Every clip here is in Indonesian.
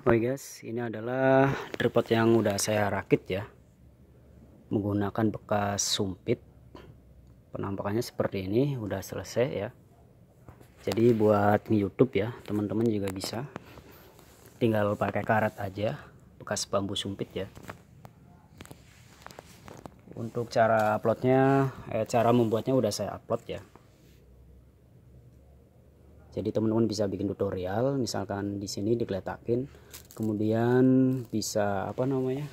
Oke guys, ini adalah tripod yang udah saya rakit ya. Menggunakan bekas sumpit. Penampakannya seperti ini, udah selesai ya. Jadi buat YouTube ya, teman-teman juga bisa. Tinggal pakai karet aja, bekas bambu sumpit ya. Untuk cara uploadnya, eh, cara membuatnya udah saya upload ya jadi teman-teman bisa bikin tutorial misalkan di sini digeletakin kemudian bisa apa namanya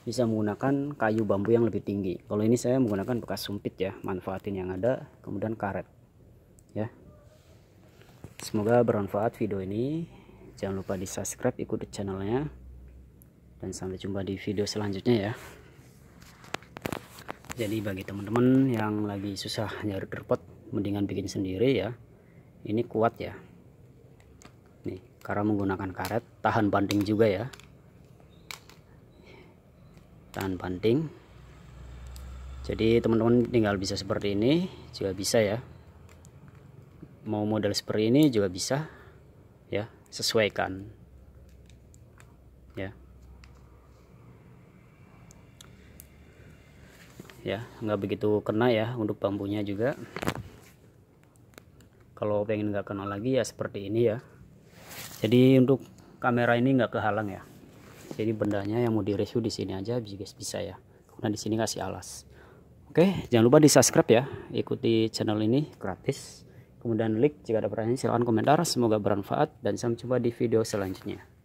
bisa menggunakan kayu bambu yang lebih tinggi. Kalau ini saya menggunakan bekas sumpit ya manfaatin yang ada kemudian karet ya. Semoga bermanfaat video ini. Jangan lupa di subscribe ikuti channelnya. Dan sampai jumpa di video selanjutnya ya. Jadi bagi teman-teman yang lagi susah nyari tripod mendingan bikin sendiri ya ini kuat ya. Nih karena menggunakan karet. Tahan banting juga ya. Tahan banting. Jadi teman-teman tinggal bisa seperti ini juga bisa ya. Mau model seperti ini juga bisa ya sesuaikan. Ya. Ya nggak begitu kena ya untuk bambunya juga kalau pengen nggak kenal lagi ya seperti ini ya. Jadi untuk kamera ini nggak kehalang ya. Jadi bendanya yang mau direview di sini aja bisa bisa ya. Karena di sini kasih alas. Oke jangan lupa di subscribe ya. Ikuti channel ini gratis. Kemudian like jika ada pertanyaan silahkan komentar. Semoga bermanfaat dan sampai jumpa di video selanjutnya